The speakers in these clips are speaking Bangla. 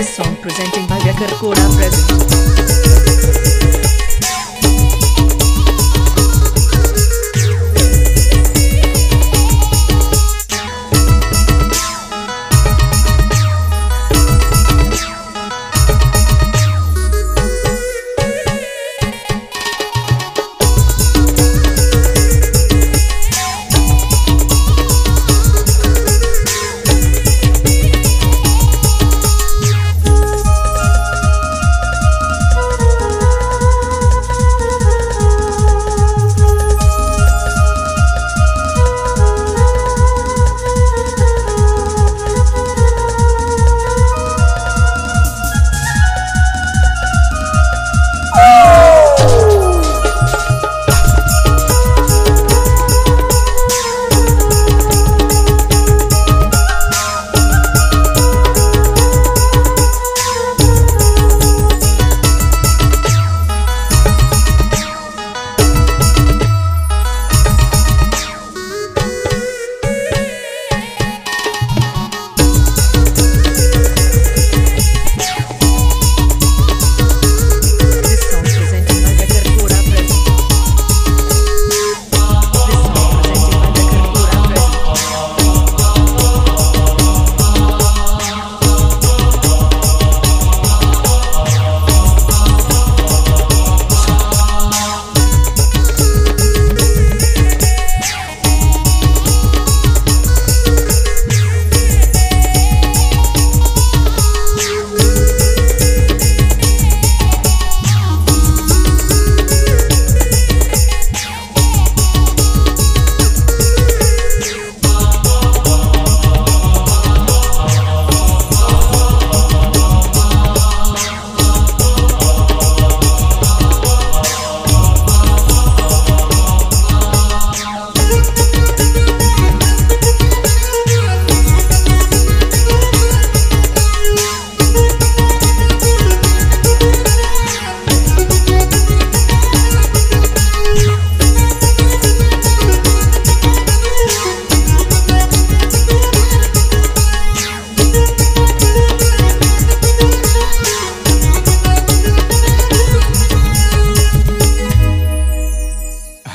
this song presenting by Rekar Koda Present.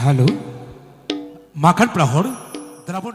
Hello মাখান প্রাহর দ্রাবণ